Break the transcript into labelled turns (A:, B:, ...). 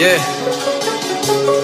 A: Yeah.